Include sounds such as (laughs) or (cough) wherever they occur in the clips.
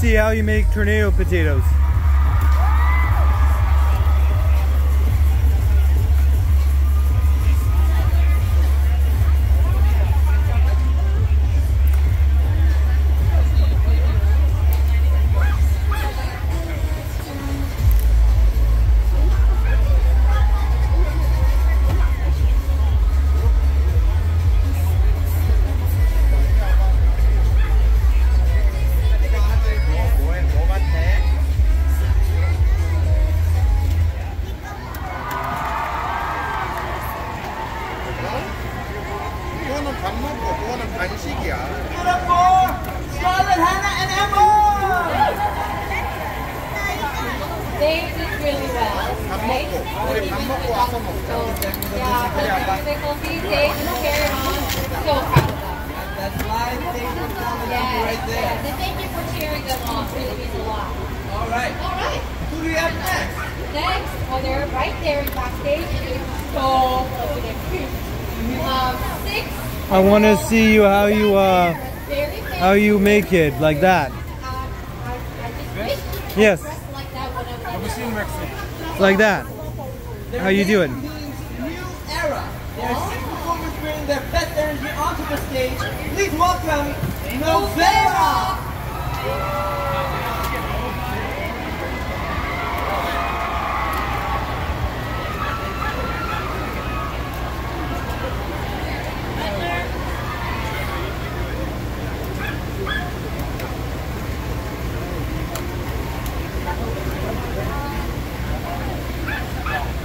See how you make tornado potatoes. 간식이야. Scarlett, Hannah, and Emma! They did really well, 밥 right? 먹고 우리 밥 먹고 와서 먹자. So, yeah, for the difficulties, they carried on. So proud of them. That's live. Thank you for coming Yes, right there. yes. And thank you for cheering them on. Really means a lot. All right. All right. Who do we have next? Next, oh, they're right there in backstage. So, over there. I want to see you how you uh how you make it like that. Yes, like that. How you doing? New era. Their six performers bringing their best energy onto the stage. Please welcome Novera.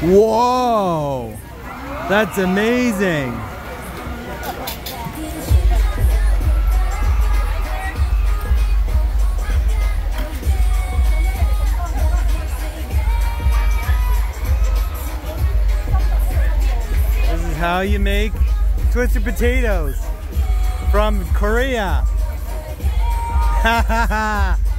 Whoa, that's amazing. This is how you make twisted potatoes from Korea. (laughs) Ha ha ha.